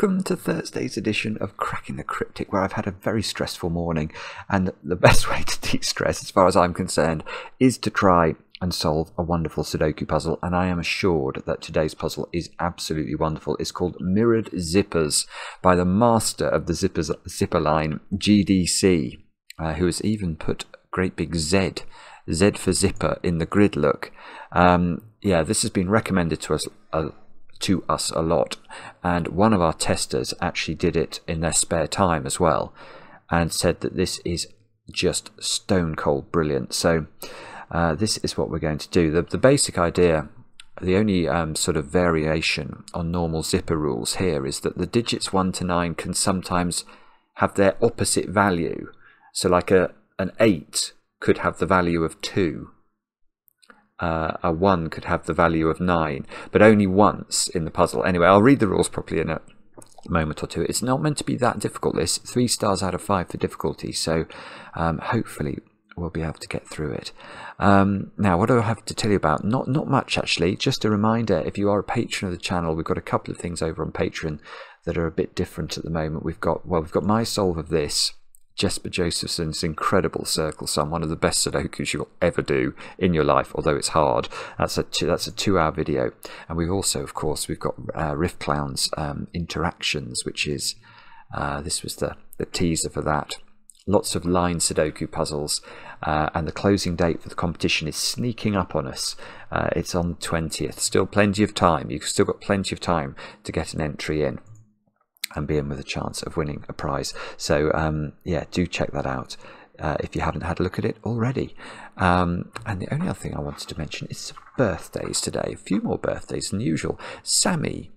Welcome to Thursday's edition of Cracking the Cryptic, where I've had a very stressful morning, and the best way to de stress, as far as I'm concerned, is to try and solve a wonderful Sudoku puzzle. And I am assured that today's puzzle is absolutely wonderful. It's called Mirrored Zippers by the master of the zippers, zipper line, GDC, uh, who has even put great big Z, Z for zipper, in the grid look. Um, yeah, this has been recommended to us. To us a lot, and one of our testers actually did it in their spare time as well, and said that this is just stone cold brilliant. So, uh, this is what we're going to do. The, the basic idea, the only um, sort of variation on normal zipper rules here is that the digits 1 to 9 can sometimes have their opposite value. So like a an 8 could have the value of 2. Uh, a 1 could have the value of 9, but only once in the puzzle. Anyway, I'll read the rules properly in a moment or two. It's not meant to be that difficult, this. 3 stars out of 5 for difficulty, so um, hopefully we'll be able to get through it. Um, now, what do I have to tell you about? Not not much actually. Just a reminder: if you are a patron of the channel, we've got a couple of things over on Patreon that are a bit different at the moment. We've got well, we've got my solve of this. Jesper Josephson's incredible circle sum, one of the best Sudokus you'll ever do in your life, although it's hard. That's a two, that's a two-hour video, and we've also, of course, we've got uh, Riffclown's um, interactions, which is uh, this was the the teaser for that lots of line Sudoku puzzles, uh, and the closing date for the competition is sneaking up on us. Uh, it's on 20th. Still plenty of time. You've still got plenty of time to get an entry in and be in with a chance of winning a prize. So, um, yeah, do check that out. Uh, if you haven't had a look at it already. Um, and the only other thing I wanted to mention is birthdays today. A few more birthdays than usual. Sammy,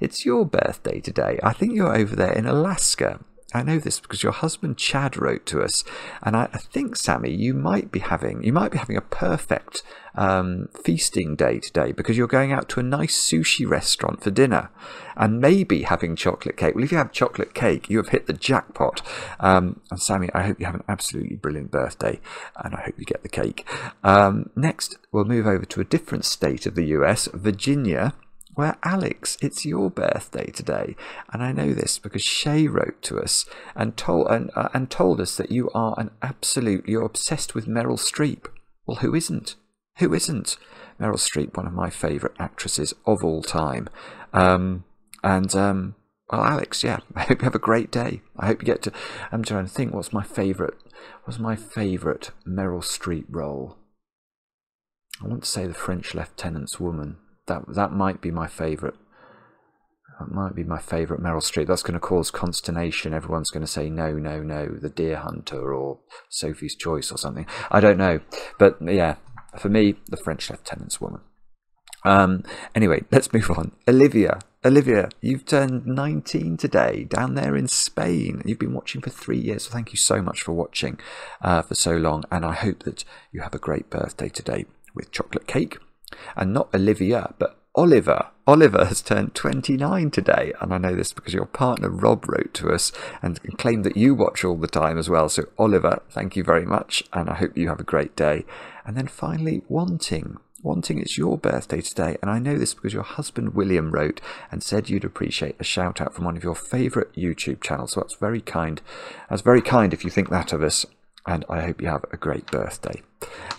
it's your birthday today. I think you're over there in Alaska. I know this because your husband Chad wrote to us, and I, I think Sammy, you might be having you might be having a perfect um, feasting day today because you're going out to a nice sushi restaurant for dinner, and maybe having chocolate cake. Well, if you have chocolate cake, you have hit the jackpot. Um, and Sammy, I hope you have an absolutely brilliant birthday, and I hope you get the cake. Um, next, we'll move over to a different state of the U.S., Virginia where Alex, it's your birthday today, and I know this because Shay wrote to us and told and, uh, and told us that you are an absolute, you're obsessed with Meryl Streep. Well, who isn't? Who isn't? Meryl Streep, one of my favourite actresses of all time, um, and um, well, Alex, yeah, I hope you have a great day. I hope you get to. I'm trying to think. What's my favourite? What's my favourite Meryl Streep role? I want to say the French Lieutenant's Woman that that might be my favourite. That might be my favourite Meryl Streep. That's going to cause consternation. Everyone's going to say no, no, no, The Deer Hunter or Sophie's Choice or something. I don't know, but yeah, for me, the French Lieutenant's Woman. Um, anyway, let's move on. Olivia, Olivia, you've turned 19 today down there in Spain. You've been watching for three years. So thank you so much for watching uh, for so long, and I hope that you have a great birthday today with chocolate cake and not Olivia, but Oliver. Oliver has turned 29 today, and I know this because your partner Rob wrote to us and claimed that you watch all the time as well. So, Oliver, thank you very much, and I hope you have a great day. And then finally, Wanting. Wanting, it's your birthday today, and I know this because your husband William wrote and said you'd appreciate a shout out from one of your favourite YouTube channels. So that's very kind. That's very kind if you think that of us, and I hope you have a great birthday.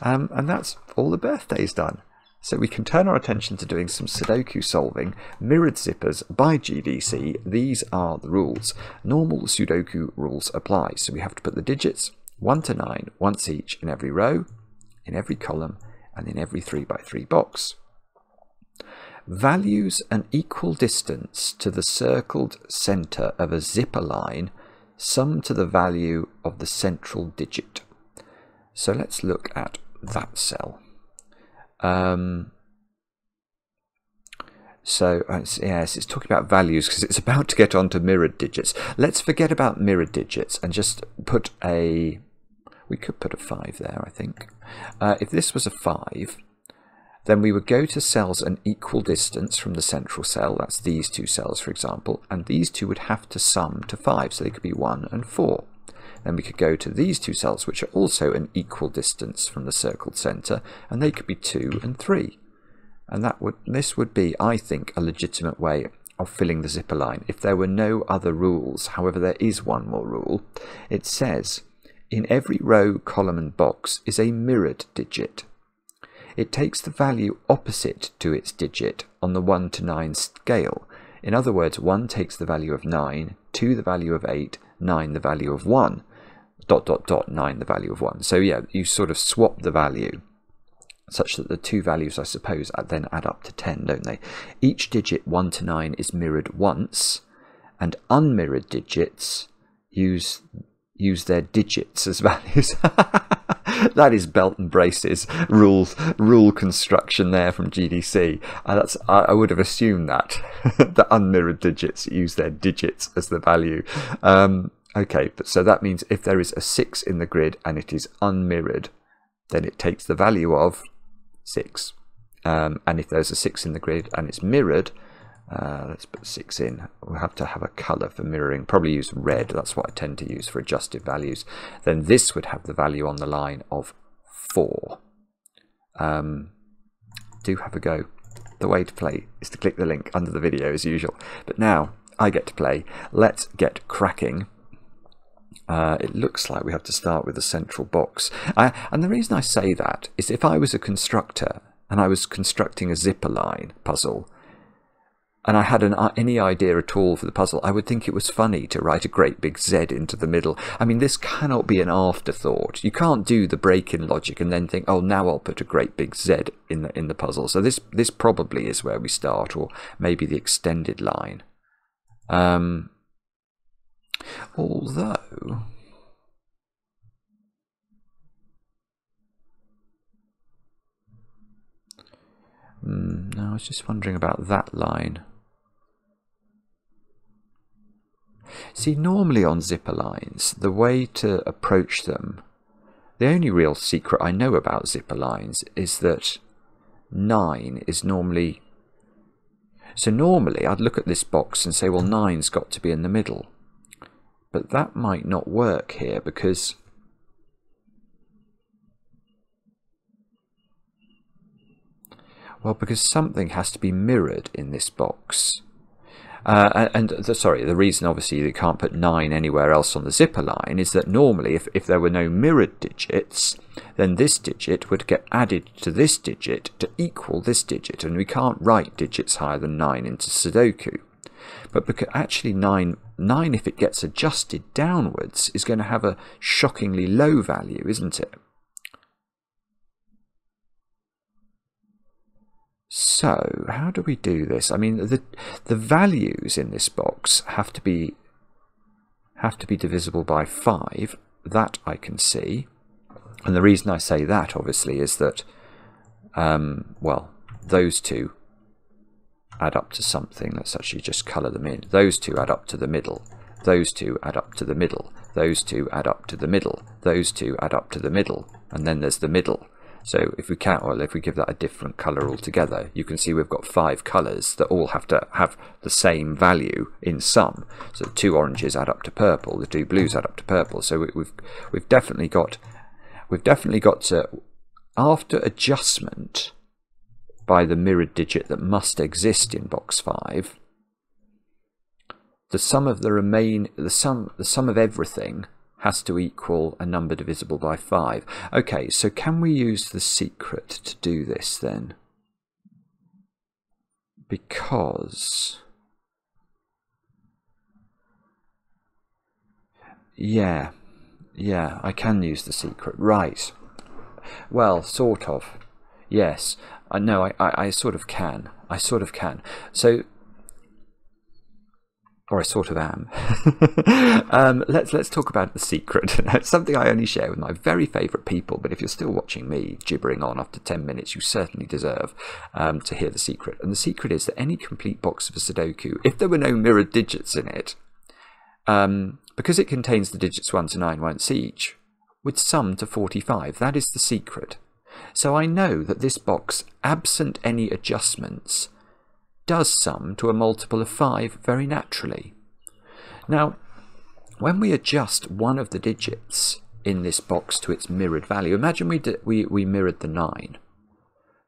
Um, and that's all the birthdays done. So we can turn our attention to doing some Sudoku solving. Mirrored zippers by GDC. These are the rules. Normal Sudoku rules apply. So we have to put the digits 1 to 9 once each in every row, in every column, and in every 3 by 3 box. Values an equal distance to the circled centre of a zipper line sum to the value of the central digit. So let's look at that cell. Um, so uh, yes, it's talking about values because it's about to get onto mirrored digits. Let's forget about mirrored digits and just put a. We could put a five there, I think. Uh, if this was a five, then we would go to cells an equal distance from the central cell. That's these two cells, for example, and these two would have to sum to five, so they could be one and four. Then we could go to these two cells, which are also an equal distance from the circled centre, and they could be 2 and 3. And that would this would be, I think, a legitimate way of filling the zipper line. If there were no other rules, however, there is one more rule. It says, in every row, column and box is a mirrored digit. It takes the value opposite to its digit on the 1 to 9 scale. In other words, 1 takes the value of 9, 2 the value of 8, 9 the value of 1, dot dot dot 9 the value of 1. So yeah, you sort of swap the value such that the two values, I suppose, then add up to 10, don't they? Each digit 1 to 9 is mirrored once, and unmirrored digits use use their digits as values. that is belt and braces rules rule construction there from GDC. Uh, that's I, I, would have assumed that the unmirrored digits use their digits as the value. Um, okay, but so that means if there is a six in the grid and it is unmirrored, then it takes the value of six. Um, and if there's a six in the grid and it's mirrored, uh, let's put 6 in. We'll have to have a colour for mirroring. Probably use red. That's what I tend to use for adjusted values. Then this would have the value on the line of 4. Um, do have a go. The way to play is to click the link under the video as usual. But now I get to play. Let's get cracking. Uh, it looks like we have to start with a central box. Uh, and the reason I say that is if I was a constructor and I was constructing a zipper line puzzle, and I had an, uh, any idea at all for the puzzle, I would think it was funny to write a great big Z into the middle. I mean, this cannot be an afterthought. You can't do the break-in logic and then think, oh, now I'll put a great big Z in the in the puzzle. So this this probably is where we start, or maybe the extended line. Um, although. Mm, I was just wondering about that line. See, normally on zipper lines, the way to approach them, the only real secret I know about zipper lines is that 9 is normally. So normally I'd look at this box and say, well, 9's got to be in the middle. But that might not work here because Well, because something has to be mirrored in this box. Uh, and the, sorry, the reason obviously you can't put 9 anywhere else on the zipper line is that normally if, if there were no mirrored digits, then this digit would get added to this digit to equal this digit, and we can't write digits higher than 9 into Sudoku. But because actually 9, 9, if it gets adjusted downwards, is going to have a shockingly low value, isn't it? So, how do we do this? I mean, the the values in this box have to be have to be divisible by 5. That I can see. And the reason I say that, obviously, is that, um, well, those two add up to something. Let's actually just colour them in. Those two add up to the middle. Those two add up to the middle. Those two add up to the middle. Those two add up to the middle. And then there's the middle. So if we count, well, if we give that a different color altogether, you can see we've got five colors that all have to have the same value in sum. So two oranges add up to purple, the two blues add up to purple. So we've we've definitely got we've definitely got to after adjustment by the mirrored digit that must exist in box five. The sum of the remain the sum the sum of everything has to equal a number divisible by 5. Okay, so can we use the secret to do this then? Because... Yeah, yeah, I can use the secret. Right. Well, sort of. Yes. I know, I, I, I sort of can. I sort of can. So or I sort of am. um, let's let's talk about the secret. it's something I only share with my very favourite people. But if you're still watching me gibbering on after ten minutes, you certainly deserve um, to hear the secret. And the secret is that any complete box of a Sudoku, if there were no mirrored digits in it, um, because it contains the digits one to nine once each, would sum to forty-five. That is the secret. So I know that this box, absent any adjustments, does sum to a multiple of 5 very naturally. Now, when we adjust one of the digits in this box to its mirrored value, imagine we, we, we mirrored the 9.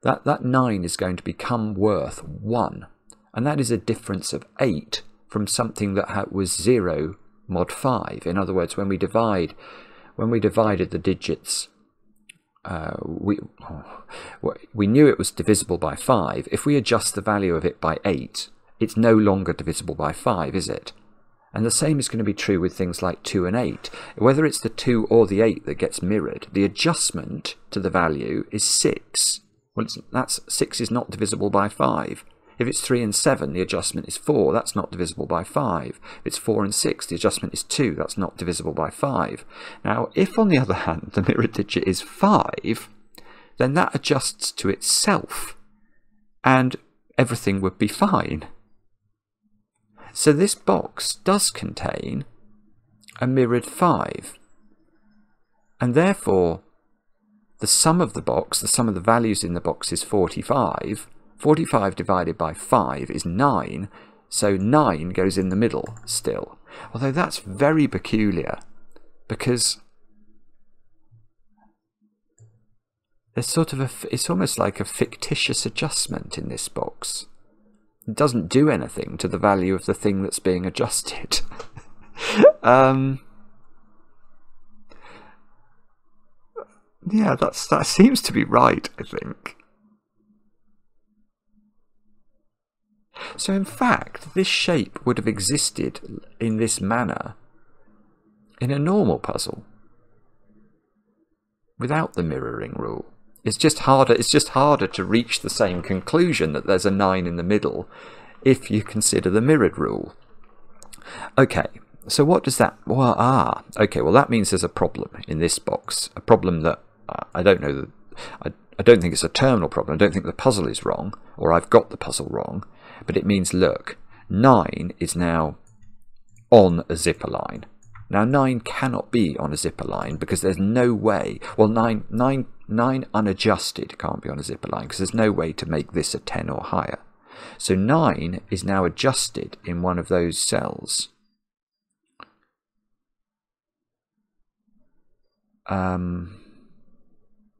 That, that 9 is going to become worth 1. and that is a difference of 8 from something that was 0 mod 5. In other words, when we divide, when we divided the digits, uh, we, oh, we knew it was divisible by 5. If we adjust the value of it by 8, it's no longer divisible by 5, is it? And the same is going to be true with things like 2 and 8. Whether it's the 2 or the 8 that gets mirrored, the adjustment to the value is 6. Well, that's 6 is not divisible by 5. If it's 3 and 7, the adjustment is 4. That's not divisible by 5. If it's 4 and 6, the adjustment is 2. That's not divisible by 5. Now, if on the other hand the mirrored digit is 5, then that adjusts to itself and everything would be fine. So this box does contain a mirrored 5. And therefore, the sum of the box, the sum of the values in the box is 45. 45 divided by 5 is 9, so 9 goes in the middle still. Although that's very peculiar, because there's sort of a, it's almost like a fictitious adjustment in this box. It doesn't do anything to the value of the thing that's being adjusted. um, yeah, that's that seems to be right. I think. So, in fact, this shape would have existed in this manner in a normal puzzle without the mirroring rule. It's just harder. It's just harder to reach the same conclusion that there's a nine in the middle if you consider the mirrored rule. Okay, so what does that? Well, ah, okay. Well, that means there's a problem in this box. A problem that uh, I don't know. I, I don't think it's a terminal problem. I don't think the puzzle is wrong, or I've got the puzzle wrong. But it means, look, nine is now on a zipper line. Now 9 cannot be on a zipper line because there's no way, well 9, 9, 9 unadjusted can't be on a zipper line because there's no way to make this a 10 or higher. So 9 is now adjusted in one of those cells. Um,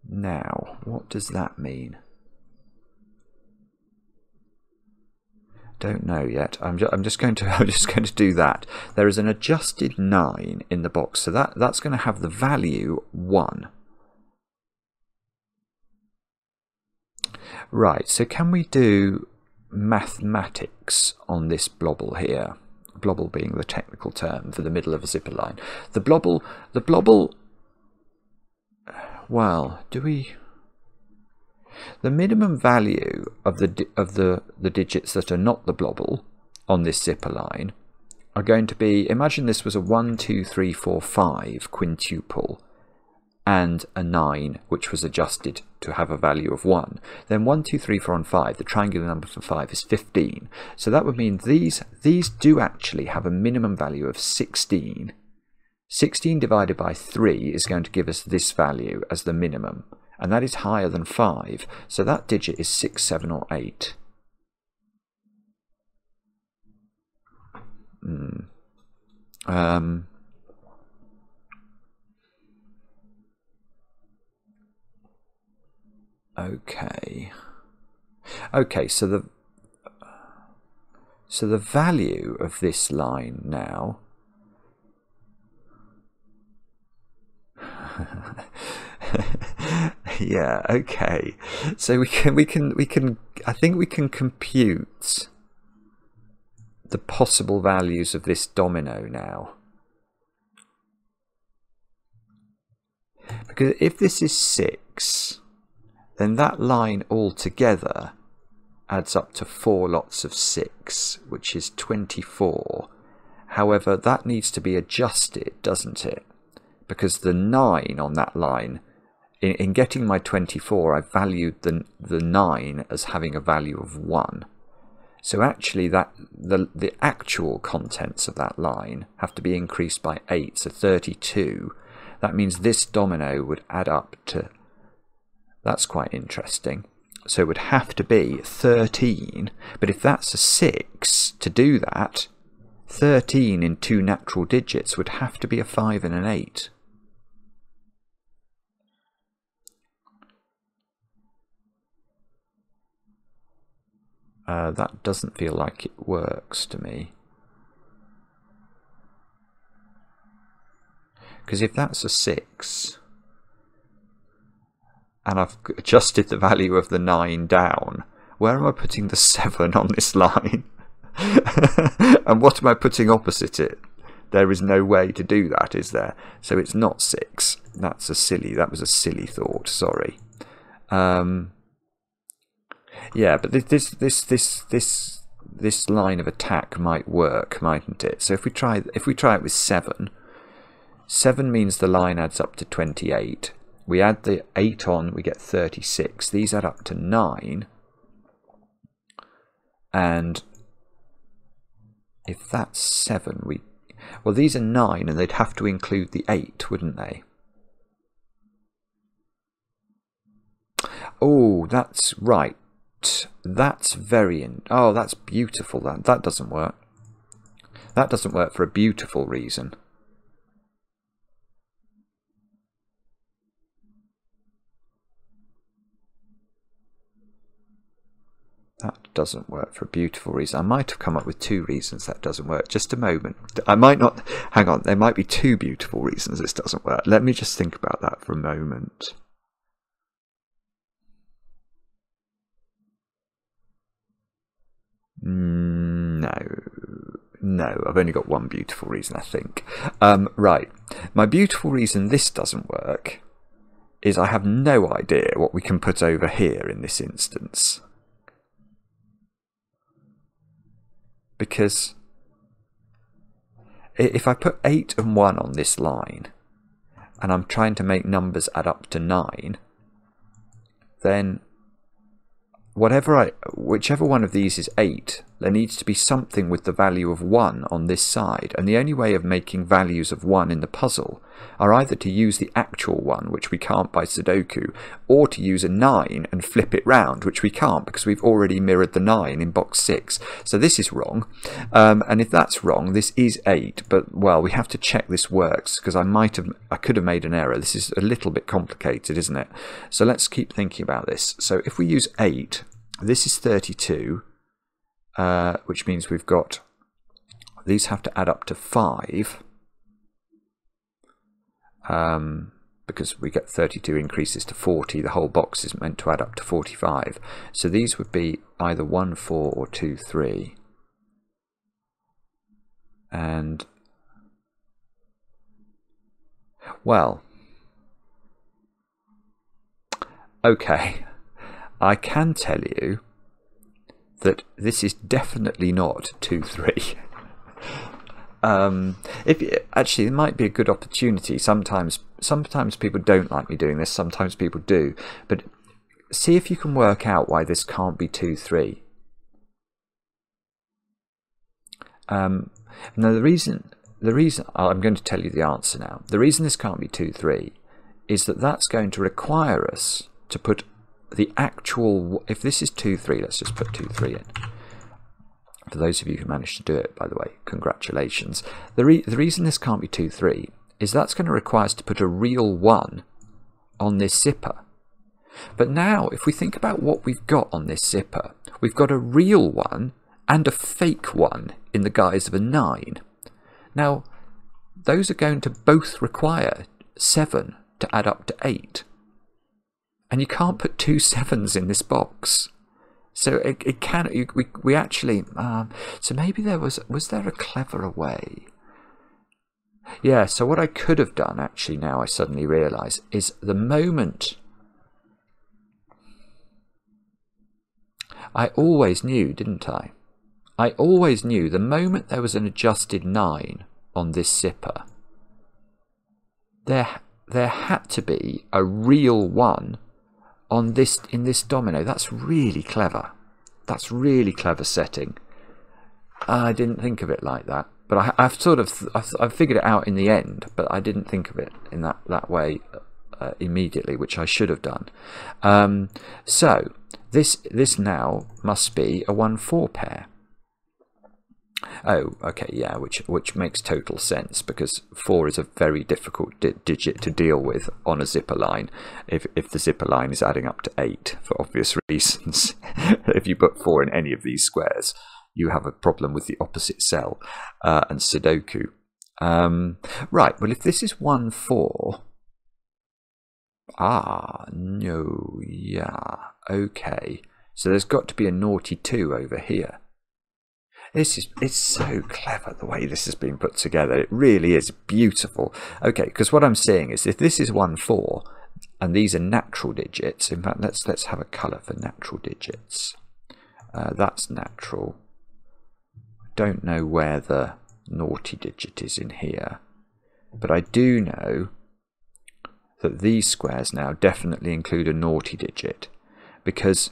now, what does that mean? Don't know yet. I'm, ju I'm just going to I'm just going to do that. There is an adjusted nine in the box, so that that's going to have the value one. Right. So can we do mathematics on this blobble here? Blobble being the technical term for the middle of a zipper line. The blobble, the blobble. Well, do we? The minimum value of the of the, the digits that are not the blobble on this zipper line are going to be, imagine this was a 1, 2, 3, 4, 5 quintuple and a 9 which was adjusted to have a value of 1. Then 1, 2, 3, 4 and 5, the triangular number for 5 is 15. So that would mean these, these do actually have a minimum value of 16. 16 divided by 3 is going to give us this value as the minimum and that is higher than 5, so that digit is 6, 7 or 8. Mm. Um, okay. Okay, so the so the value of this line now yeah, okay. So we can we can we can I think we can compute the possible values of this domino now. Because if this is 6, then that line altogether adds up to 4 lots of 6, which is 24. However, that needs to be adjusted, doesn't it? Because the 9 on that line in, in getting my 24, I valued the, the 9 as having a value of 1. So actually that the, the actual contents of that line have to be increased by 8, so 32. That means this domino would add up to... That's quite interesting. So it would have to be 13, but if that's a 6, to do that, 13 in two natural digits would have to be a 5 and an 8. Uh, that doesn't feel like it works to me. Because if that's a 6, and I've adjusted the value of the 9 down, where am I putting the 7 on this line? and what am I putting opposite it? There is no way to do that, is there? So it's not 6. That's a silly, that was a silly thought, sorry. Um, yeah, but this, this, this, this, this line of attack might work, mightn't it? So if we try, if we try it with 7, 7 means the line adds up to 28. We add the 8 on, we get 36. These add up to 9. And if that's 7, we... Well, these are 9, and they'd have to include the 8, wouldn't they? Oh, that's right. That's very... In oh, that's beautiful. That, that doesn't work. That doesn't work for a beautiful reason. That doesn't work for a beautiful reason. I might have come up with two reasons that doesn't work. Just a moment. I might not. Hang on. There might be two beautiful reasons this doesn't work. Let me just think about that for a moment. No. No, I've only got one beautiful reason, I think. Um, right. My beautiful reason this doesn't work is I have no idea what we can put over here in this instance. because if I put 8 and 1 on this line and I'm trying to make numbers add up to 9 then whatever I whichever one of these is 8 there needs to be something with the value of 1 on this side. And the only way of making values of 1 in the puzzle are either to use the actual one, which we can't by Sudoku, or to use a 9 and flip it round, which we can't because we've already mirrored the 9 in box 6. So this is wrong. Um, and if that's wrong, this is 8. But, well, we have to check this works because I might have, I could have made an error. This is a little bit complicated, isn't it? So let's keep thinking about this. So if we use 8, this is 32, uh, which means we've got, these have to add up to 5 um, because we get 32 increases to 40, the whole box is meant to add up to 45. So these would be either 1, 4 or 2, 3. And, well, okay, I can tell you that this is definitely not 2, 3. Um, if actually, it might be a good opportunity. Sometimes, sometimes people don't like me doing this. Sometimes people do. But see if you can work out why this can't be two three. Um, now the reason, the reason I'm going to tell you the answer now. The reason this can't be two three is that that's going to require us to put the actual. If this is two three, let's just put two three in for those of you who managed to do it, by the way, congratulations. The, re the reason this can't be 2, 3 is that's going to require us to put a real 1 on this zipper. But now, if we think about what we've got on this zipper, we've got a real 1 and a fake 1 in the guise of a 9. Now, those are going to both require 7 to add up to 8. And you can't put two sevens in this box. So it, it can we we actually um, so maybe there was was there a cleverer way? Yeah. So what I could have done actually now I suddenly realise is the moment I always knew, didn't I? I always knew the moment there was an adjusted nine on this zipper, there there had to be a real one on this in this domino. That's really clever. That's really clever setting. I didn't think of it like that, but I, have sort of I've, I've, figured it out in the end. But I didn't think of it in that that way uh, immediately, which I should have done. Um, so this this now must be a one four pair. Oh, okay, yeah, which which makes total sense because four is a very difficult di digit to deal with on a zipper line. If if the zipper line is adding up to eight for obvious reasons, if you put four in any of these squares, you have a problem with the opposite cell uh, and Sudoku. Um, right. Well, if this is one four. Ah, no, yeah, okay. So there's got to be a naughty two over here. This is it's so clever the way this has been put together. It really is beautiful. Okay, because what I'm saying is if this is one four and these are natural digits, in fact let's let's have a colour for natural digits. Uh, that's natural. Don't know where the naughty digit is in here. But I do know that these squares now definitely include a naughty digit because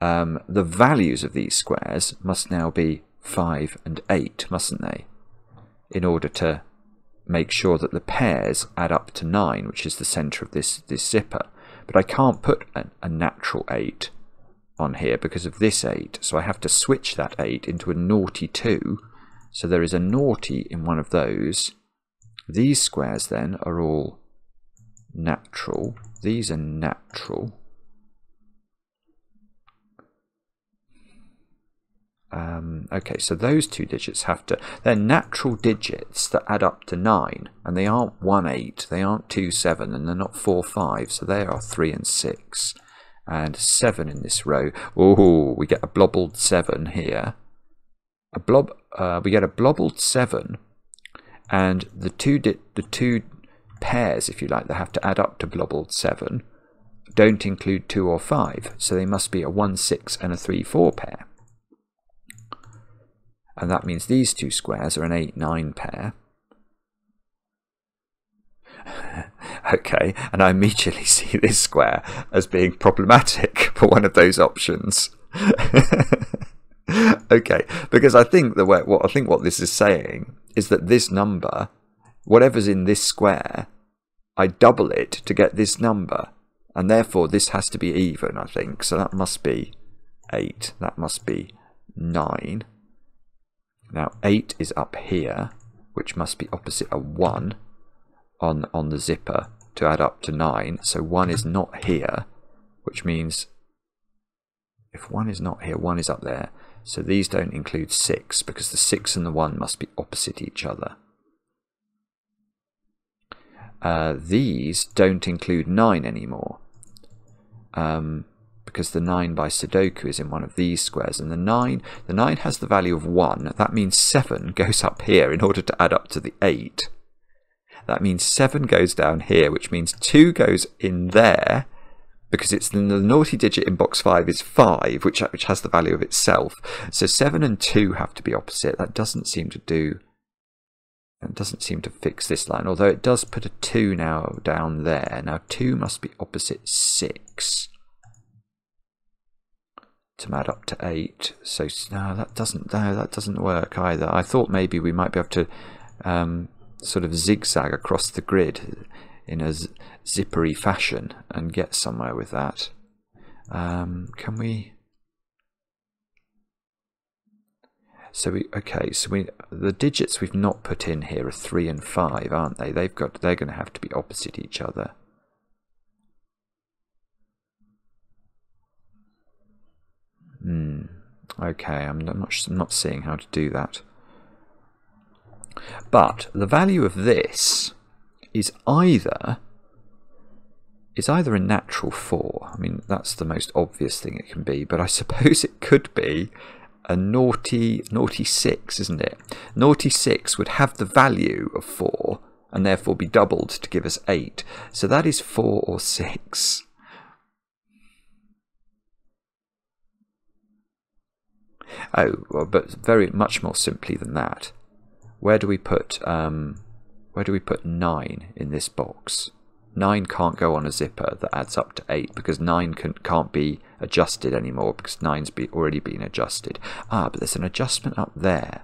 um, the values of these squares must now be 5 and 8, mustn't they? In order to make sure that the pairs add up to 9, which is the centre of this, this zipper. But I can't put a, a natural 8 on here because of this 8, so I have to switch that 8 into a naughty 2. So there is a naughty in one of those. These squares then are all natural. These are natural. Um, okay, so those two digits have to, they're natural digits that add up to 9, and they aren't 1, 8, they aren't 2, 7, and they're not 4, 5, so they are 3 and 6, and 7 in this row. Oh, we get a blobbled 7 here. A blob, uh, we get a blobbled 7, and the two, the two pairs, if you like, that have to add up to blobbled 7 don't include 2 or 5, so they must be a 1, 6 and a 3, 4 pair and that means these two squares are an 8 9 pair. okay, and I immediately see this square as being problematic for one of those options. okay, because I think the what I think what this is saying is that this number, whatever's in this square, I double it to get this number, and therefore this has to be even. I think so. That must be eight. That must be nine. Now 8 is up here, which must be opposite a 1 on, on the zipper to add up to 9. So 1 is not here, which means if 1 is not here, 1 is up there. So these don't include 6 because the 6 and the 1 must be opposite each other. Uh, these don't include 9 anymore. Um, because the 9 by Sudoku is in one of these squares. And the 9, the 9 has the value of 1. That means 7 goes up here in order to add up to the 8. That means 7 goes down here, which means 2 goes in there, because it's the naughty digit in box 5 is 5, which, which has the value of itself. So 7 and 2 have to be opposite. That doesn't seem to do... It doesn't seem to fix this line, although it does put a 2 now down there. Now 2 must be opposite 6 to add up to eight. So no, that doesn't no, that doesn't work either. I thought maybe we might be able to um, sort of zigzag across the grid in a zippery fashion and get somewhere with that. Um, can we? So we okay. So we the digits we've not put in here are three and five, aren't they? They've got they're going to have to be opposite each other. Hmm. Okay, I'm not, I'm not seeing how to do that. But the value of this is either is either a natural 4. I mean, that's the most obvious thing it can be, but I suppose it could be a naughty naughty 6, isn't it? Naughty 6 would have the value of 4 and therefore be doubled to give us 8. So that is 4 or 6. Oh, well, but very much more simply than that. Where do we put um, where do we put nine in this box? Nine can't go on a zipper that adds up to eight because nine can, can't be adjusted anymore because nine's be, already been adjusted. Ah, but there's an adjustment up there.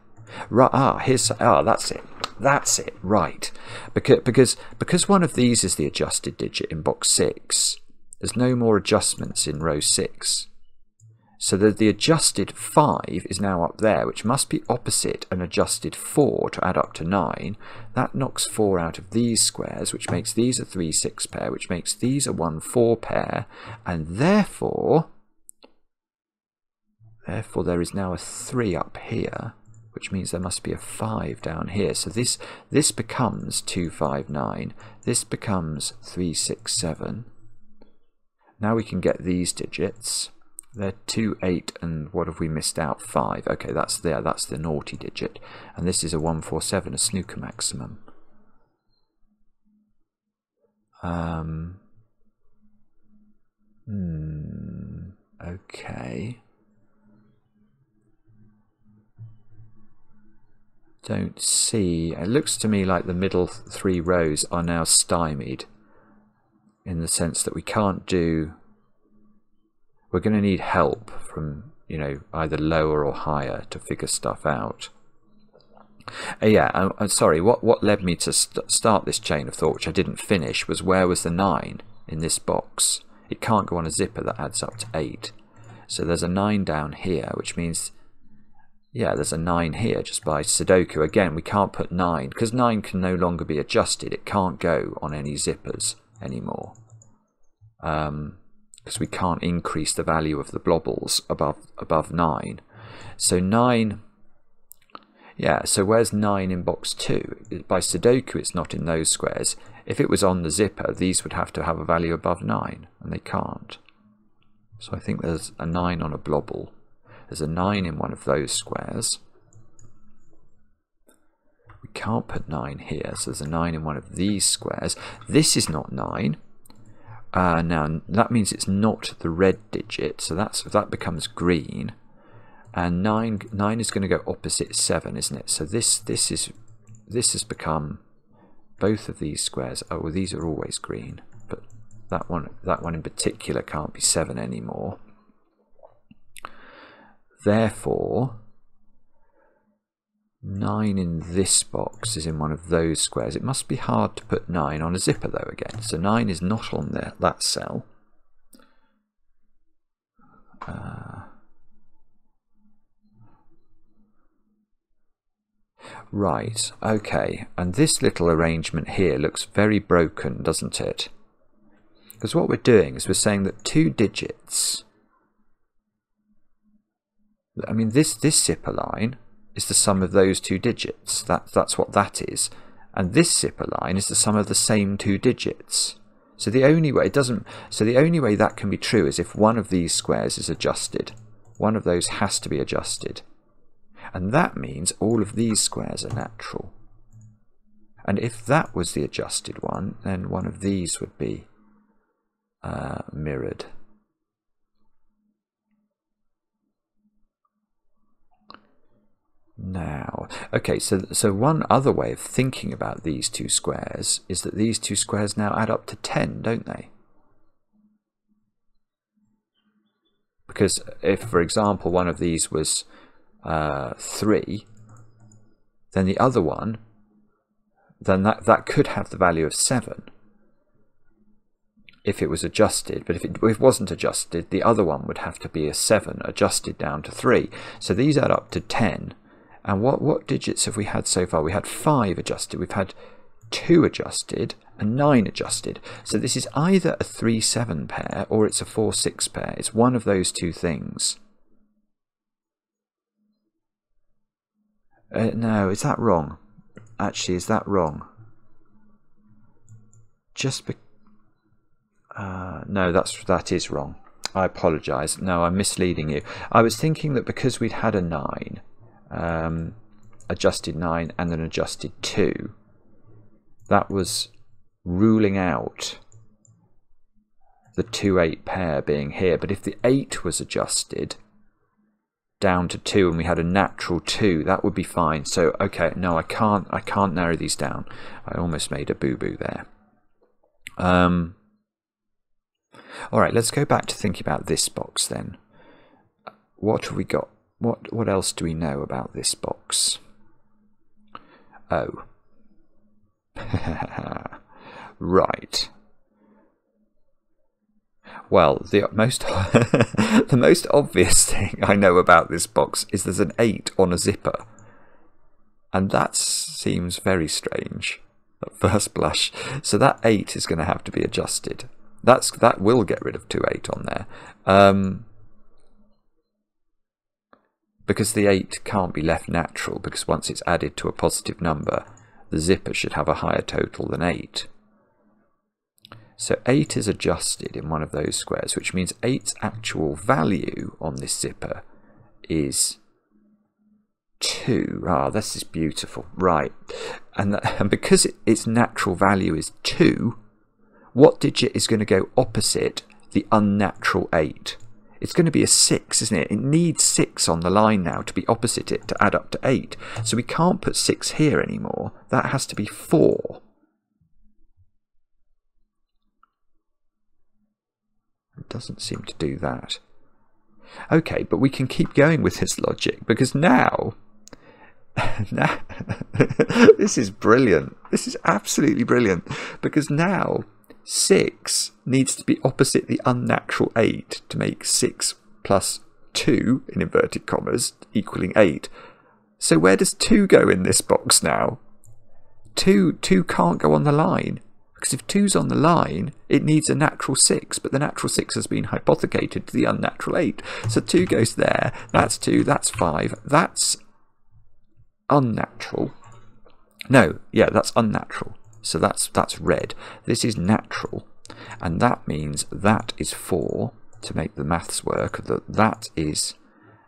Right. Ah, here's ah. That's it. That's it. Right. Because because because one of these is the adjusted digit in box six. There's no more adjustments in row six. So that the adjusted 5 is now up there, which must be opposite an adjusted 4 to add up to 9. That knocks 4 out of these squares, which makes these a 3, 6 pair, which makes these a 1, 4 pair. And therefore, therefore there is now a 3 up here, which means there must be a 5 down here. So this, this becomes 2, 5, 9. This becomes 3, 6, 7. Now we can get these digits. They're 2, 8, and what have we missed out? 5. Okay, that's there. That's the naughty digit. And this is a 147, a snooker maximum. Um, hmm, okay. Don't see. It looks to me like the middle three rows are now stymied in the sense that we can't do we're going to need help from you know either lower or higher to figure stuff out. Uh, yeah, I'm, I'm, sorry. What what led me to st start this chain of thought, which I didn't finish, was where was the nine in this box? It can't go on a zipper that adds up to eight. So there's a nine down here, which means yeah, there's a nine here just by Sudoku. Again, we can't put nine because nine can no longer be adjusted. It can't go on any zippers anymore. Um, because we can't increase the value of the blobbles above above 9. So 9, yeah, so where's 9 in box 2? By Sudoku it's not in those squares. If it was on the zipper, these would have to have a value above 9, and they can't. So I think there's a 9 on a blobble. There's a 9 in one of those squares. We can't put 9 here, so there's a 9 in one of these squares. This is not 9. Uh, now that means it's not the red digit, so that's that becomes green, and nine nine is going to go opposite seven, isn't it? So this this is this has become both of these squares. Oh, well, these are always green, but that one that one in particular can't be seven anymore. Therefore, 9 in this box is in one of those squares. It must be hard to put 9 on a zipper though again. So 9 is not on that cell. Uh, right, okay. And this little arrangement here looks very broken, doesn't it? Because what we're doing is we're saying that two digits... I mean, this, this zipper line is the sum of those two digits. That, that's what that is. And this zipper line is the sum of the same two digits. So the only way it doesn't so the only way that can be true is if one of these squares is adjusted. One of those has to be adjusted. And that means all of these squares are natural. And if that was the adjusted one, then one of these would be uh, mirrored. Now, okay, so, so one other way of thinking about these two squares is that these two squares now add up to 10, don't they? Because if, for example, one of these was uh, 3, then the other one, then that, that could have the value of 7 if it was adjusted, but if it, if it wasn't adjusted, the other one would have to be a 7 adjusted down to 3. So these add up to 10, and what, what digits have we had so far? We had 5 adjusted, we've had 2 adjusted, and 9 adjusted. So this is either a 3-7 pair or it's a 4-6 pair. It's one of those two things. Uh, no, is that wrong? Actually, is that wrong? Just be uh, no, that's that is wrong. I apologise. No, I'm misleading you. I was thinking that because we'd had a 9, um, adjusted 9 and then adjusted 2, that was ruling out the 2 8 pair being here. But if the 8 was adjusted down to 2 and we had a natural 2, that would be fine. So, okay, no, I can't, I can't narrow these down. I almost made a boo boo there. Um, all right, let's go back to thinking about this box then. What have we got? What, what else do we know about this box? Oh. right. Well, the most the most obvious thing I know about this box is there's an 8 on a zipper. And that seems very strange at first blush. So that 8 is going to have to be adjusted. That's That will get rid of 2 8 on there. Um, because the 8 can't be left natural, because once it's added to a positive number, the zipper should have a higher total than 8. So 8 is adjusted in one of those squares, which means 8's actual value on this zipper is 2. Ah, this is beautiful. Right. And, that, and because it, its natural value is 2, what digit is going to go opposite the unnatural 8? It's going to be a 6, isn't it? It needs 6 on the line now to be opposite it to add up to 8. So we can't put 6 here anymore. That has to be 4. It doesn't seem to do that. Okay, but we can keep going with this logic because now now, this is brilliant. This is absolutely brilliant because now 6 needs to be opposite the unnatural 8 to make 6 plus 2, in inverted commas, equaling 8. So where does 2 go in this box now? 2, 2 can't go on the line. Because if 2's on the line, it needs a natural 6, but the natural 6 has been hypothecated to the unnatural 8. So 2 goes there, that's 2, that's 5, that's unnatural. No, yeah, that's unnatural. So that's that's red. This is natural, and that means that is four to make the maths work. That that is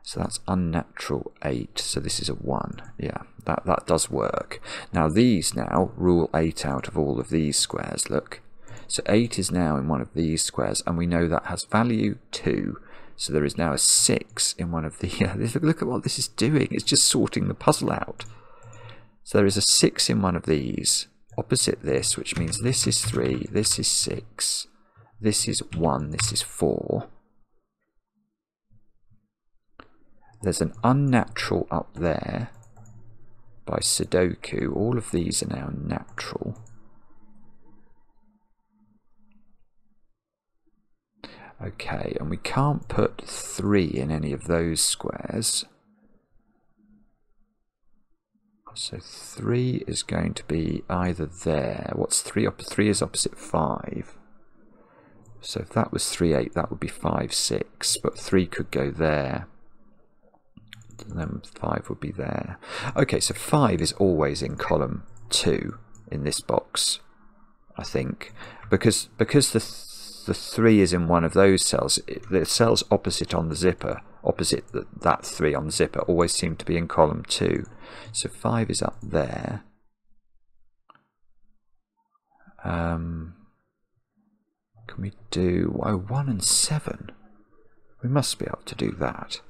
so that's unnatural eight. So this is a one. Yeah, that that does work. Now these now rule eight out of all of these squares. Look, so eight is now in one of these squares, and we know that has value two. So there is now a 6 in one of the... look at what this is doing. It's just sorting the puzzle out. So there is a 6 in one of these, opposite this, which means this is 3, this is 6, this is 1, this is 4. There's an unnatural up there by Sudoku. All of these are now natural. Okay, and we can't put 3 in any of those squares. So 3 is going to be either there. What's 3? 3 is opposite 5. So if that was 3, 8, that would be 5, 6. But 3 could go there. And then 5 would be there. Okay, so 5 is always in column 2 in this box, I think. Because, because the the 3 is in one of those cells, the cells opposite on the zipper, opposite that 3 on zipper, always seem to be in column 2. So 5 is up there. Um, can we do oh, 1 and 7? We must be able to do that.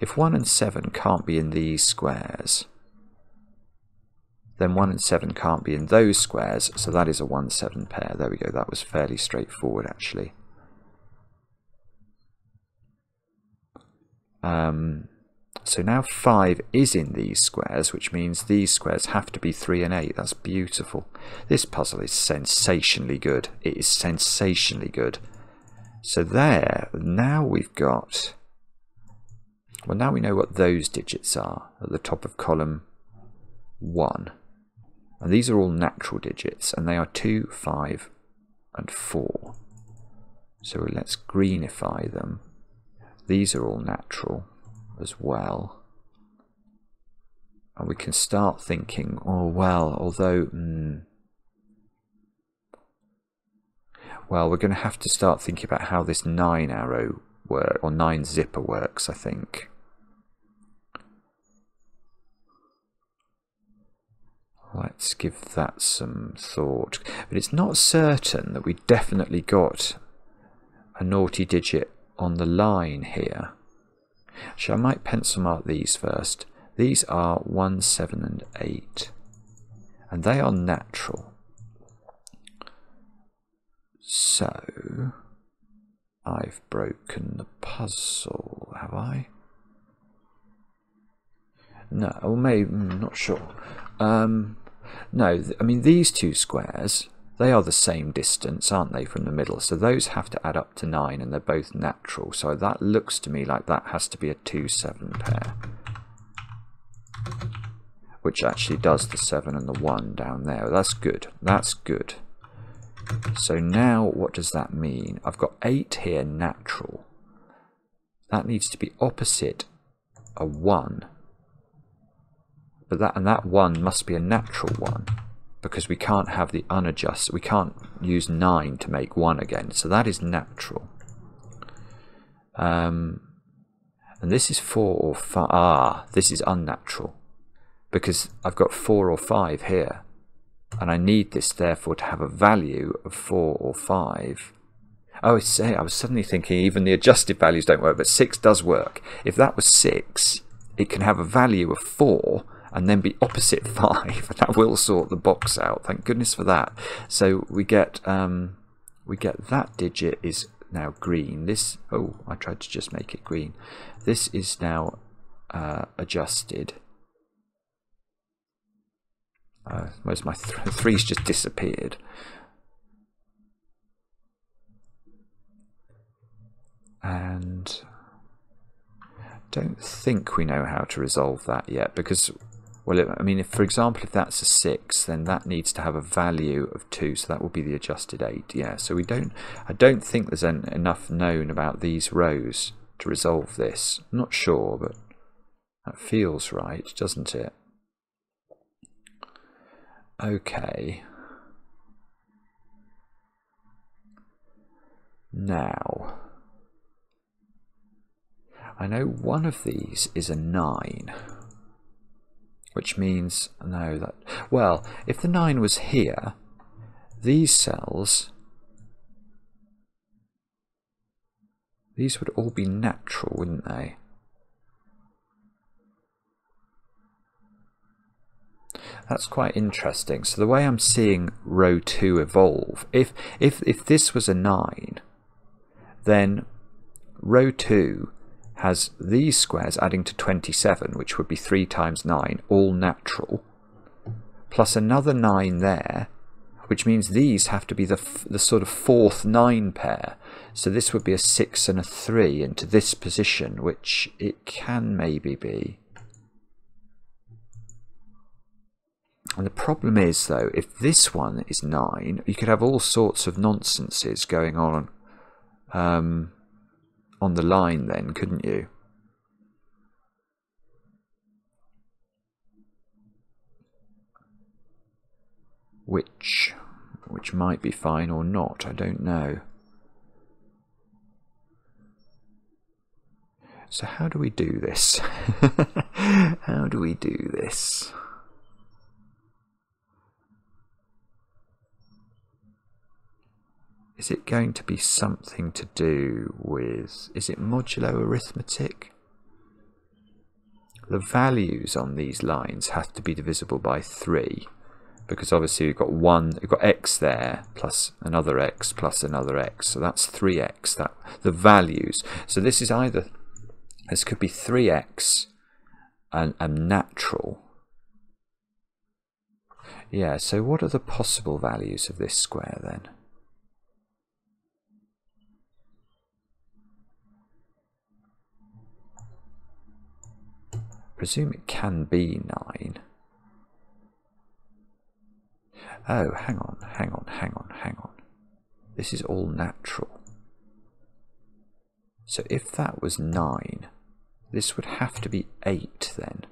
If 1 and 7 can't be in these squares, then 1 and 7 can't be in those squares, so that is a 1-7 pair. There we go, that was fairly straightforward actually. Um, so now 5 is in these squares, which means these squares have to be 3 and 8. That's beautiful. This puzzle is sensationally good. It is sensationally good. So there, now we've got... Well, now we know what those digits are at the top of column 1. And these are all natural digits, and they are 2, 5, and 4. So let's greenify them. These are all natural as well. And we can start thinking, oh, well, although... Mm, well, we're going to have to start thinking about how this 9 arrow work, or 9 zipper works, I think. Let's give that some thought. But it's not certain that we definitely got a naughty digit on the line here. So I might pencil mark these first. These are 1, 7 and 8. And they are natural. So, I've broken the puzzle, have I? No, or maybe, I'm mm, not sure. Um, no, I mean, these two squares, they are the same distance, aren't they, from the middle? So those have to add up to 9, and they're both natural. So that looks to me like that has to be a 2-7 pair. Which actually does the 7 and the 1 down there. That's good. That's good. So now what does that mean? I've got 8 here natural. That needs to be opposite a 1. But that and that 1 must be a natural 1 because we can't have the unadjusted, we can't use 9 to make 1 again, so that is natural. Um, and this is 4 or 5, ah, this is unnatural, because I've got 4 or 5 here, and I need this therefore to have a value of 4 or 5. Oh, I say, I was suddenly thinking even the adjusted values don't work, but 6 does work. If that was 6, it can have a value of 4, and then be opposite 5 that will sort the box out. Thank goodness for that. So we get um, we get that digit is now green. This oh I tried to just make it green. This is now uh, adjusted. Uh, where's my th three's just disappeared. And don't think we know how to resolve that yet because well, I mean, if, for example, if that's a 6, then that needs to have a value of 2, so that will be the adjusted 8. Yeah, so we don't, I don't think there's en enough known about these rows to resolve this. I'm not sure, but that feels right, doesn't it? Okay. Now, I know one of these is a 9 which means, no, that, well, if the 9 was here, these cells, these would all be natural, wouldn't they? That's quite interesting. So the way I'm seeing row 2 evolve, if, if, if this was a 9, then row 2 has these squares adding to 27, which would be 3 times 9, all natural, plus another 9 there, which means these have to be the, the sort of fourth 9 pair. So this would be a 6 and a 3 into this position, which it can maybe be. And the problem is, though, if this one is 9, you could have all sorts of nonsenses going on. Um, on the line then, couldn't you? Which, which might be fine or not, I don't know. So how do we do this? how do we do this? Is it going to be something to do with, is it modulo arithmetic? The values on these lines have to be divisible by 3 because obviously we've got one, we've got x there plus another x plus another x, so that's 3x. That the values. So this is either this could be 3x and, and natural. Yeah. So what are the possible values of this square then? Presume it can be 9. Oh, hang on, hang on, hang on, hang on. This is all natural. So if that was 9, this would have to be 8 then.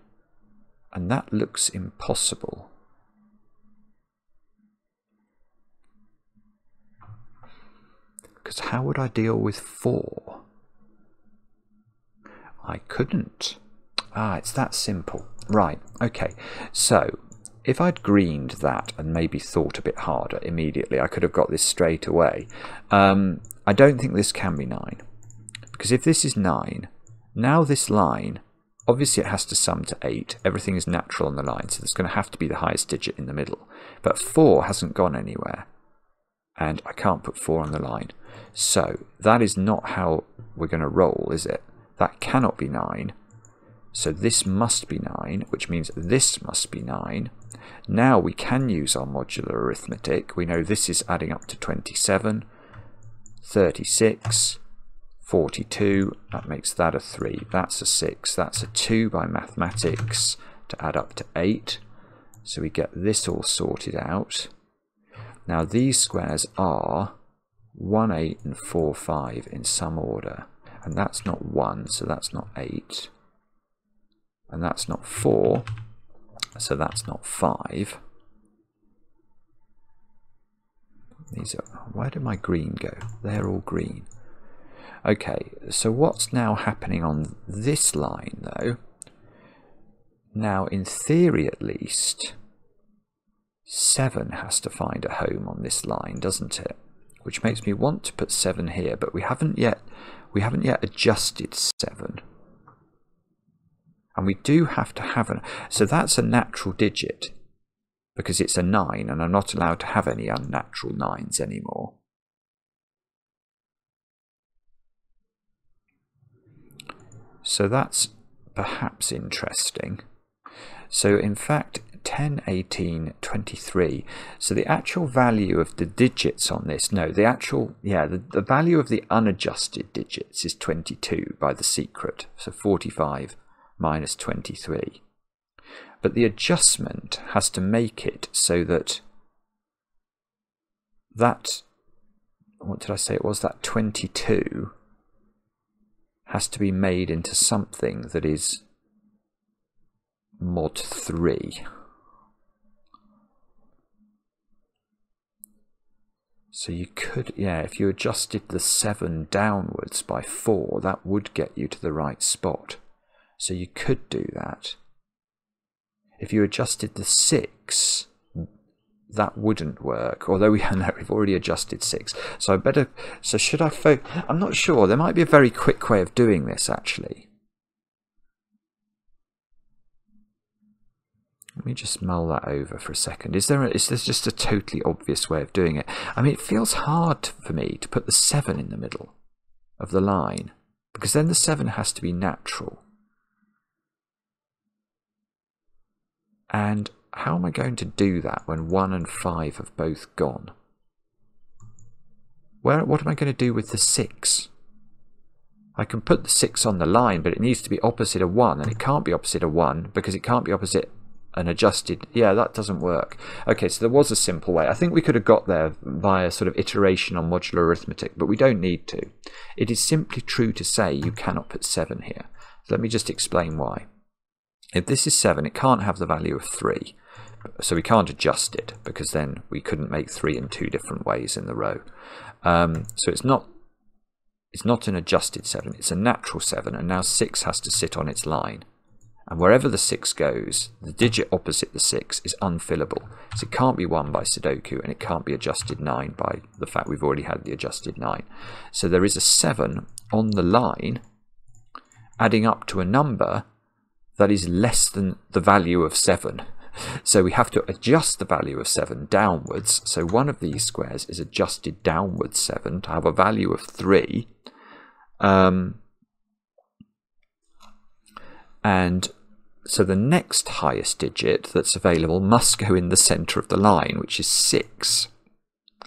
And that looks impossible. Because how would I deal with 4? I couldn't. Ah, it's that simple. Right, okay. So, if I'd greened that and maybe thought a bit harder immediately, I could have got this straight away. Um, I don't think this can be 9. Because if this is 9, now this line, obviously it has to sum to 8. Everything is natural on the line, so there's going to have to be the highest digit in the middle. But 4 hasn't gone anywhere. And I can't put 4 on the line. So, that is not how we're going to roll, is it? That cannot be 9 so this must be 9, which means this must be 9. Now we can use our modular arithmetic. We know this is adding up to 27, 36, 42. That makes that a 3. That's a 6. That's a 2 by mathematics to add up to 8. So we get this all sorted out. Now these squares are 1, 8 and 4, 5 in some order. And that's not 1, so that's not 8. And that's not 4, so that's not 5. These are, where did my green go? They're all green. Okay, so what's now happening on this line though? Now, in theory at least, 7 has to find a home on this line, doesn't it? Which makes me want to put 7 here, but we haven't yet we haven't yet adjusted 7. And we do have to have an so that's a natural digit because it's a 9 and I'm not allowed to have any unnatural 9s anymore. So that's perhaps interesting. So in fact, 10, 18, 23. So the actual value of the digits on this, no, the actual, yeah, the, the value of the unadjusted digits is 22 by the secret. So 45 minus 23. But the adjustment has to make it so that that, what did I say it was, that 22 has to be made into something that is mod 3. So you could, yeah, if you adjusted the 7 downwards by 4, that would get you to the right spot. So you could do that. If you adjusted the 6, that wouldn't work. Although we know we've already adjusted 6. So I better, so should I, I'm not sure. There might be a very quick way of doing this actually. Let me just mull that over for a second. Is there a, is there just a totally obvious way of doing it? I mean, it feels hard for me to put the 7 in the middle of the line because then the 7 has to be natural. And how am I going to do that when 1 and 5 have both gone? Where, what am I going to do with the 6? I can put the 6 on the line, but it needs to be opposite a 1, and it can't be opposite a 1 because it can't be opposite an adjusted. Yeah, that doesn't work. Okay, so there was a simple way. I think we could have got there via sort of iteration on modular arithmetic, but we don't need to. It is simply true to say you cannot put 7 here. Let me just explain why. If this is 7, it can't have the value of 3. So we can't adjust it because then we couldn't make 3 in two different ways in the row. Um, so it's not it's not an adjusted 7, it's a natural 7, and now 6 has to sit on its line. And wherever the 6 goes, the digit opposite the 6 is unfillable. So it can't be 1 by Sudoku, and it can't be adjusted 9 by the fact we've already had the adjusted 9. So there is a 7 on the line, adding up to a number that is less than the value of 7. So we have to adjust the value of 7 downwards. So one of these squares is adjusted downwards 7 to have a value of 3. Um, and so the next highest digit that's available must go in the centre of the line, which is 6.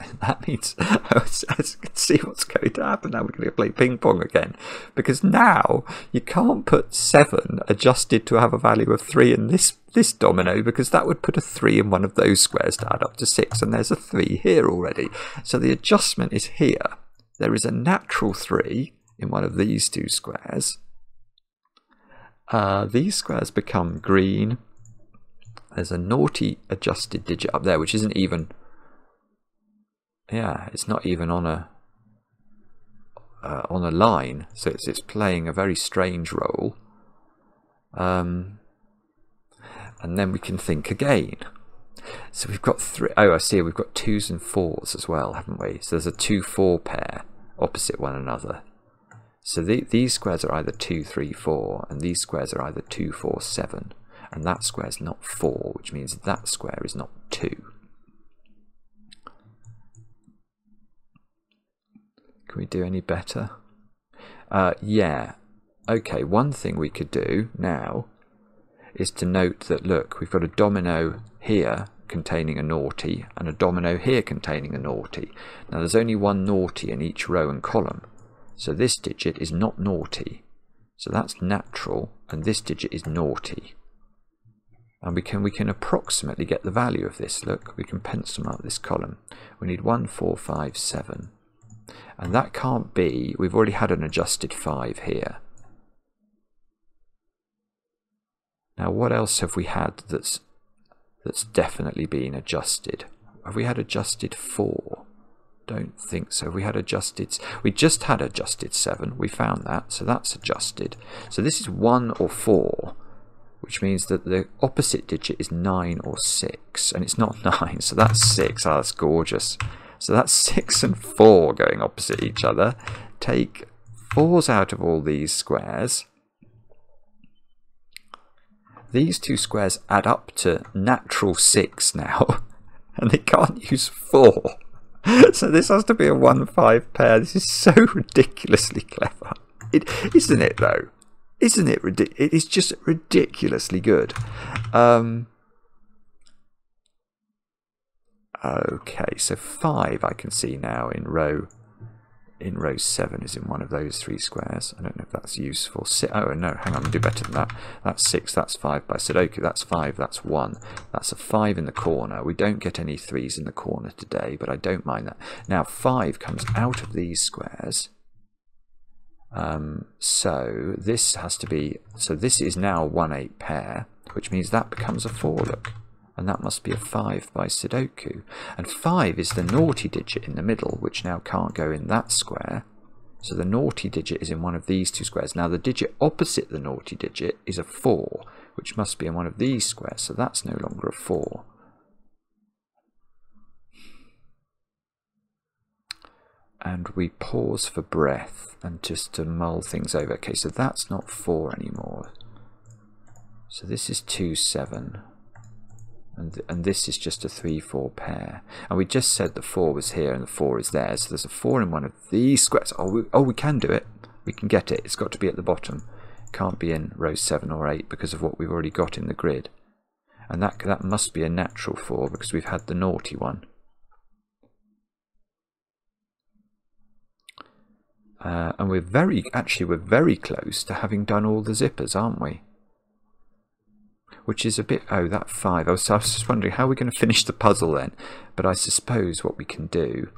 that means I can see what's going to happen now. We're going to play ping pong again because now you can't put seven adjusted to have a value of three in this this domino because that would put a three in one of those squares to add up to six, and there's a three here already. So the adjustment is here. There is a natural three in one of these two squares. Uh, these squares become green. There's a naughty adjusted digit up there, which isn't even yeah, it's not even on a uh, on a line, so it's it's playing a very strange role. Um, and then we can think again. So we've got three. Oh, I see. We've got twos and fours as well, haven't we? So there's a two-four pair opposite one another. So the, these squares are either two, three, four, and these squares are either two, four, seven, and that square is not four, which means that square is not two. Can we do any better? Uh, yeah. Okay, one thing we could do now is to note that, look, we've got a domino here containing a naughty and a domino here containing a naughty. Now there's only one naughty in each row and column. So this digit is not naughty. So that's natural and this digit is naughty. And we can we can approximately get the value of this. Look, we can pencil mark this column. We need 1, 4, 5, 7. And that can't be, we've already had an adjusted 5 here. Now what else have we had that's that's definitely been adjusted? Have we had adjusted 4? Don't think so. We had adjusted, we just had adjusted 7. We found that, so that's adjusted. So this is 1 or 4, which means that the opposite digit is 9 or 6, and it's not 9, so that's 6. Oh, that's gorgeous. So that's 6 and 4 going opposite each other. Take 4s out of all these squares, these two squares add up to natural 6 now, and they can't use 4. So this has to be a 1-5 pair. This is so ridiculously clever. It, isn't it, though? Isn't it? It is just ridiculously good. Um, okay, so 5 I can see now in row in row 7 is in one of those three squares. I don't know if that's useful. Si oh, no, hang on, do better than that. That's 6, that's 5 by Sudoku, that's 5, that's 1. That's a 5 in the corner. We don't get any 3s in the corner today, but I don't mind that. Now, 5 comes out of these squares. Um, so this has to be, so this is now 1-8 pair, which means that becomes a 4, look and that must be a 5 by Sudoku. And 5 is the naughty digit in the middle, which now can't go in that square. So the naughty digit is in one of these two squares. Now the digit opposite the naughty digit is a 4, which must be in one of these squares, so that's no longer a 4. And we pause for breath and just to mull things over. Okay, so that's not 4 anymore. So this is 2, 7 and, this is just a 3-4 pair. And we just said the 4 was here and the 4 is there, so there's a 4 in one of these squares. Oh we, oh, we can do it. We can get it. It's got to be at the bottom. Can't be in row 7 or 8 because of what we've already got in the grid. And that, that must be a natural 4 because we've had the naughty one. Uh, and we're very, actually we're very close to having done all the zippers, aren't we? Which is a bit, oh, that five. I was, I was just wondering how we're going to finish the puzzle then. But I suppose what we can do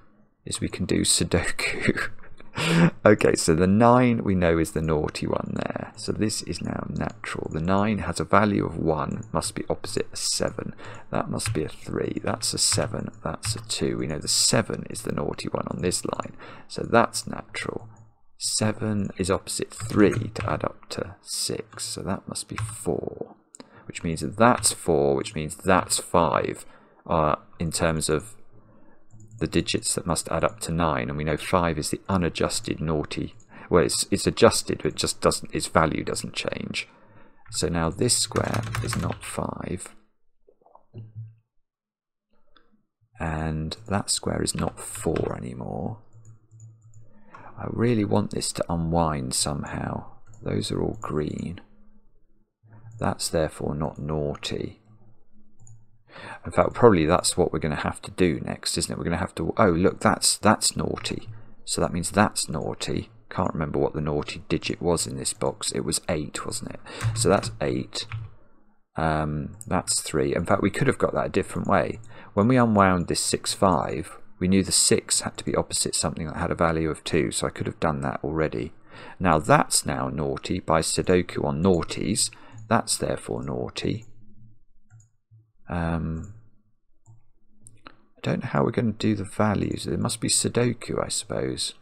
is we can do Sudoku. okay, so the 9 we know is the naughty one there. So this is now natural. The 9 has a value of 1, must be opposite a 7. That must be a 3. That's a 7. That's a 2. We know the 7 is the naughty one on this line. So that's natural. 7 is opposite 3 to add up to 6. So that must be 4 which means that that's 4, which means that's 5 uh, in terms of the digits that must add up to 9. And we know 5 is the unadjusted naughty. Well, it's, it's adjusted, but it just doesn't, its value doesn't change. So now this square is not 5. And that square is not 4 anymore. I really want this to unwind somehow. Those are all green. That's therefore not naughty. In fact, probably that's what we're going to have to do next, isn't it? We're going to have to, oh, look, that's, that's naughty. So that means that's naughty. Can't remember what the naughty digit was in this box. It was 8, wasn't it? So that's 8. Um, that's 3. In fact, we could have got that a different way. When we unwound this 6, 5, we knew the 6 had to be opposite something that had a value of 2, so I could have done that already. Now that's now naughty by Sudoku on naughties, that's therefore naughty. Um, I don't know how we're going to do the values. There must be Sudoku, I suppose.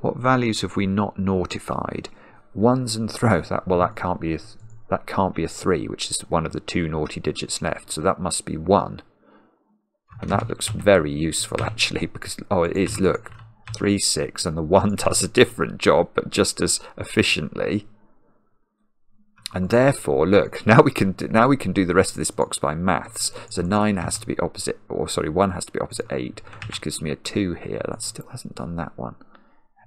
What values have we not notified? Ones and throws. That well, that can't be a that can't be a three, which is one of the two naughty digits left. So that must be one, and that looks very useful actually because oh, it is. Look, three six, and the one does a different job, but just as efficiently and therefore look now we can do, now we can do the rest of this box by maths so 9 has to be opposite or sorry 1 has to be opposite 8 which gives me a 2 here that still hasn't done that one.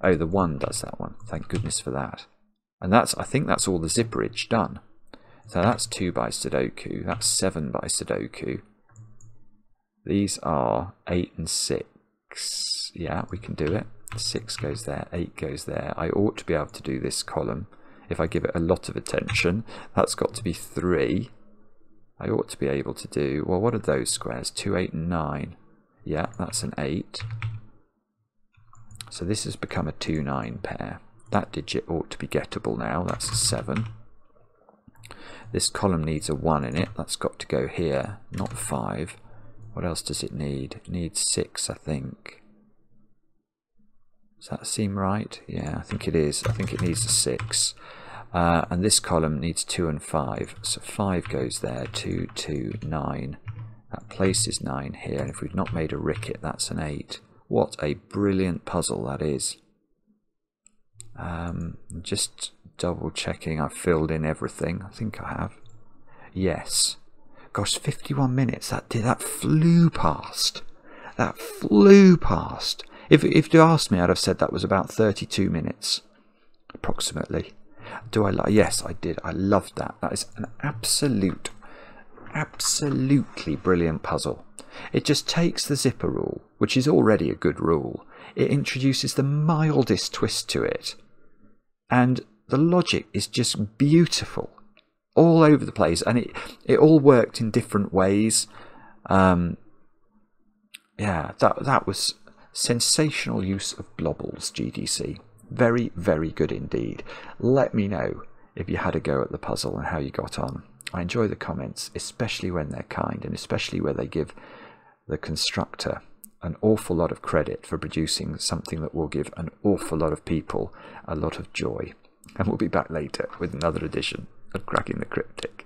Oh, the 1 does that one thank goodness for that and that's I think that's all the zipperage done so that's 2 by Sudoku that's 7 by Sudoku These are 8 and 6. Yeah, we can do it. 6 goes there, 8 goes there. I ought to be able to do this column if I give it a lot of attention. That's got to be 3. I ought to be able to do, well, what are those squares? 2, 8, and 9. Yeah, that's an 8. So this has become a 2, 9 pair. That digit ought to be gettable now. That's a 7. This column needs a 1 in it. That's got to go here, not 5. What else does it need? It needs 6, I think. Does that seem right? Yeah, I think it is. I think it needs a 6. Uh, and this column needs 2 and 5. So 5 goes there, 2, 2, 9. That places 9 here. And if we've not made a ricket, that's an 8. What a brilliant puzzle that is. Um, just double checking I've filled in everything. I think I have. Yes. Gosh, 51 minutes. That did that flew past. That flew past. If if you asked me, I'd have said that was about 32 minutes, approximately. Do I like? Yes, I did. I loved that. That is an absolute, absolutely brilliant puzzle. It just takes the zipper rule, which is already a good rule. It introduces the mildest twist to it, and the logic is just beautiful all over the place, and it it all worked in different ways. Um, yeah, that that was sensational use of blobbles. GDC, very very good indeed. Let me know if you had a go at the puzzle and how you got on. I enjoy the comments, especially when they're kind, and especially where they give the constructor an awful lot of credit for producing something that will give an awful lot of people a lot of joy. And we'll be back later with another edition of Cracking the Cryptic.